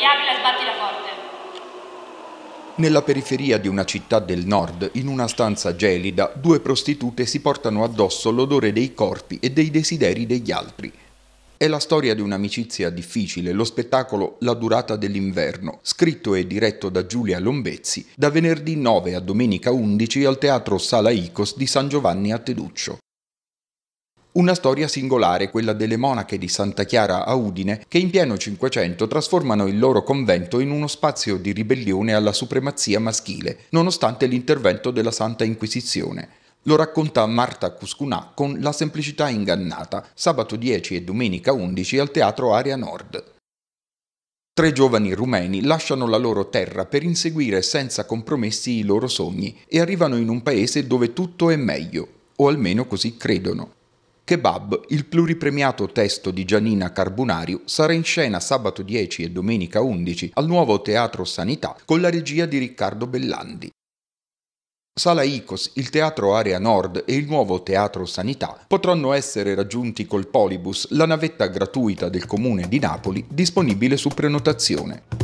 riaprila e sbattila forte. Nella periferia di una città del nord, in una stanza gelida, due prostitute si portano addosso l'odore dei corpi e dei desideri degli altri. È la storia di un'amicizia difficile, lo spettacolo La durata dell'inverno, scritto e diretto da Giulia Lombezzi, da venerdì 9 a domenica 11 al Teatro Sala Icos di San Giovanni a Teduccio. Una storia singolare, quella delle monache di Santa Chiara a Udine, che in pieno Cinquecento trasformano il loro convento in uno spazio di ribellione alla supremazia maschile, nonostante l'intervento della Santa Inquisizione. Lo racconta Marta Cuscunà con La semplicità ingannata, sabato 10 e domenica 11 al Teatro Area Nord. Tre giovani rumeni lasciano la loro terra per inseguire senza compromessi i loro sogni e arrivano in un paese dove tutto è meglio, o almeno così credono. Kebab, il pluripremiato testo di Giannina Carbonario, sarà in scena sabato 10 e domenica 11 al nuovo Teatro Sanità con la regia di Riccardo Bellandi. Sala Icos, il Teatro Area Nord e il nuovo Teatro Sanità potranno essere raggiunti col Polibus, la navetta gratuita del comune di Napoli, disponibile su prenotazione.